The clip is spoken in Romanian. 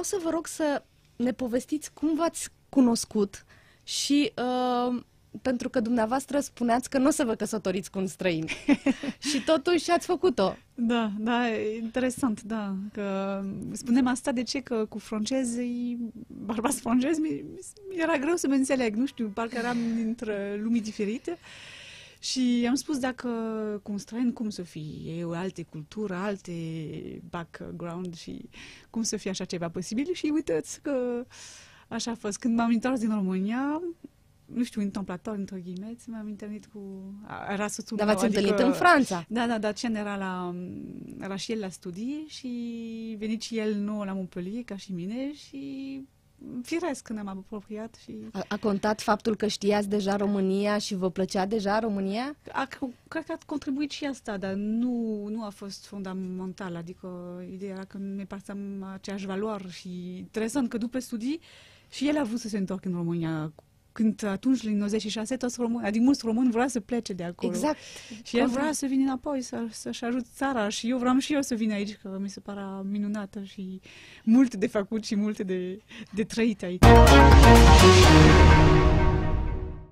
vreau să vă rog să ne povestiți cum v-ați cunoscut și uh, pentru că dumneavoastră spuneați că nu o să vă căsătoriți cu un străin. și totuși ați făcut-o. Da, da, e interesant, da. Că spunem asta de ce? Că cu francezii, bărbați francezi, mi, mi era greu să mă înțeleg, nu știu, parcă eram dintre lumii diferite. Și am spus dacă cu un străin, cum să fie? E o alte cultură, alte background și cum să fie așa ceva posibil. Și uitați că așa a fost. Când m-am întors din România, nu știu, întâmplător, între ghimeți, m-am întâlnit cu... Era soțul Dar v-ați adică... întâlnit în Franța. Da, da, da, Cen era, la, era și el la studii și venit și el nou la Montpellier, ca și mine, și firesc când am apropiat și... A, a contat faptul că știați deja România și vă plăcea deja România? A, cred că a contribuit și asta, dar nu, nu a fost fundamental, adică ideea era că ne parțăm aceeași valoare și interesant că după studii și el a vrut să se întoarcă în România când atunci, în 96, toți români, adică mulți români vreau să plece de acolo. Exact. Și el vrea să vină înapoi, să, să-și ajut țara și eu vreau și eu să vin aici, că mi se pare minunată și multe de făcut și multe de, de trăit aici.